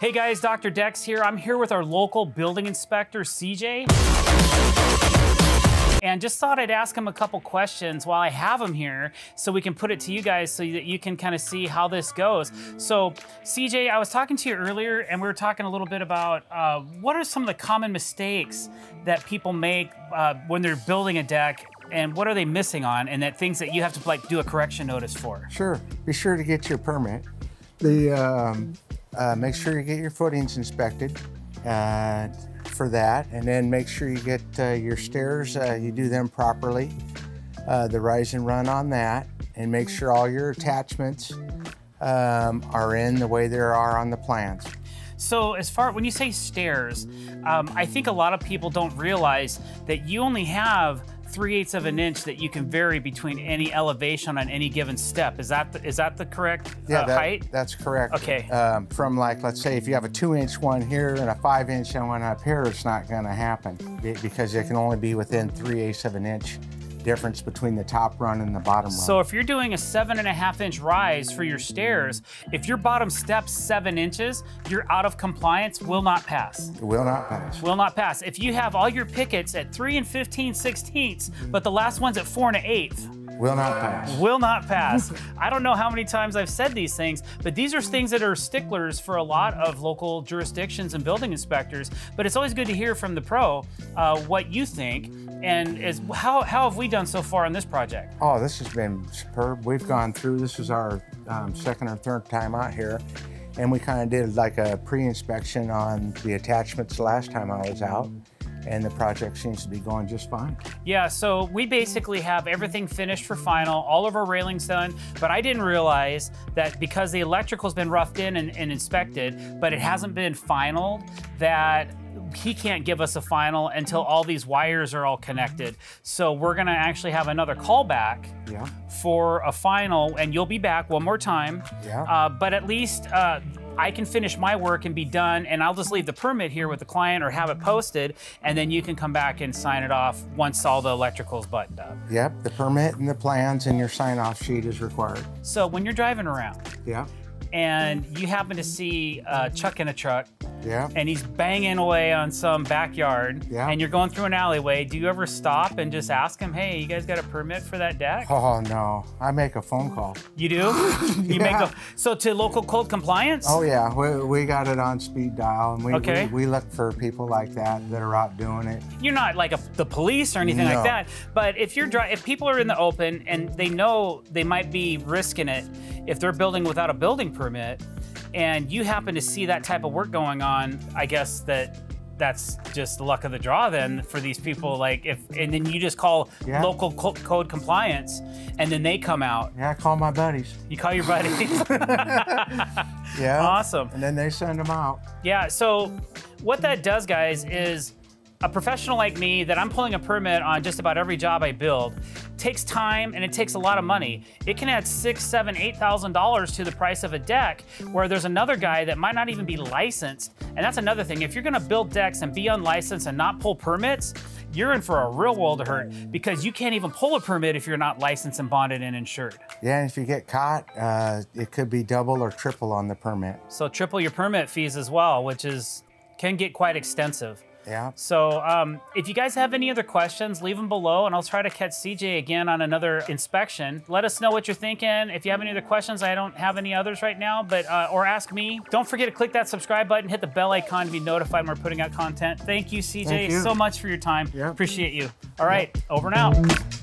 Hey guys, Dr. Decks here. I'm here with our local building inspector, CJ. And just thought I'd ask him a couple questions while I have him here so we can put it to you guys so that you can kind of see how this goes. So, CJ, I was talking to you earlier and we were talking a little bit about uh, what are some of the common mistakes that people make uh, when they're building a deck and what are they missing on and that things that you have to like do a correction notice for? Sure. Be sure to get your permit. The um, uh, make sure you get your footings inspected uh, for that, and then make sure you get uh, your stairs. Uh, you do them properly. Uh, the rise and run on that, and make sure all your attachments um, are in the way there are on the plans. So, as far when you say stairs, um, I think a lot of people don't realize that you only have 3 eighths of an inch that you can vary between any elevation on any given step. Is that the, is that the correct Yeah, uh, that- height? that's correct. Okay. Um, from like, let's say if you have a two inch one here and a five inch one up here, it's not gonna happen because it can only be within three eighths of an inch difference between the top run and the bottom run. So if you're doing a seven and a half inch rise for your stairs, if your bottom step's seven inches, you're out of compliance, will not pass. it will not pass. Will not pass. If you have all your pickets at three and 15 sixteenths, but the last one's at four and an eighth, Will not pass. will not pass. I don't know how many times I've said these things, but these are things that are sticklers for a lot of local jurisdictions and building inspectors. But it's always good to hear from the pro uh, what you think and is how how have we done so far on this project? Oh, this has been superb. We've gone through, this is our um, second or third time out here. And we kind of did like a pre-inspection on the attachments last time I was out. And the project seems to be going just fine. Yeah, so we basically have everything finished for final, all of our railings done, but I didn't realize that because the electrical's been roughed in and, and inspected, but it hasn't been final, that he can't give us a final until all these wires are all connected. So we're gonna actually have another callback Yeah. for a final, and you'll be back one more time. Yeah. Uh, but at least uh, I can finish my work and be done, and I'll just leave the permit here with the client or have it posted, and then you can come back and sign it off once all the electrical's buttoned up. Yep, the permit and the plans and your sign-off sheet is required. So when you're driving around Yeah, and you happen to see uh, Chuck in a truck yeah. and he's banging away on some backyard Yeah. and you're going through an alleyway, do you ever stop and just ask him, hey, you guys got a permit for that deck? Oh no, I make a phone call. You do? You make a, so to local code compliance? Oh yeah, we, we got it on speed dial, and we, Okay. we we look for people like that that are out doing it. you're not like a, the police or anything like No. that. But if you're dri- if people are in the open and they know they might be risking it if they're building without a building permit, and you happen to see that type of work going on, I guess that that's just the luck of the draw then for these people. Like if and then you just call Yeah. local co- code compliance, and then they come out. Yeah, I call my buddies. You call your buddies Yeah. Awesome. And then they send them out. Yeah, so what that does, guys, is a professional like me that I'm pulling a permit on just about every job I build takes time and it takes a lot of money. It can add six, seven, eight thousand dollars to the price of a deck, where there's another guy that might not even be licensed. And that's another thing. If you're gonna build decks and be unlicensed and not pull permits, you're in for a real world of hurt because you can't even pull a permit if you're not licensed and bonded and insured. Yeah, and if you get caught, uh, it could be double or triple on the permit. So triple your permit fees as well, which is can get quite extensive. Yeah. So, um, if you guys have any other questions, leave them below, and I'll try to catch CJ again on another inspection. Let us know what you're thinking. If you have any other questions, I don't have any others right now, but uh, or ask me. Don't forget to click that subscribe button, hit the bell icon to be notified when we're putting out content. Thank you, CJ, Thank you. so much for your time. Yeah. Appreciate you. All right, over and out.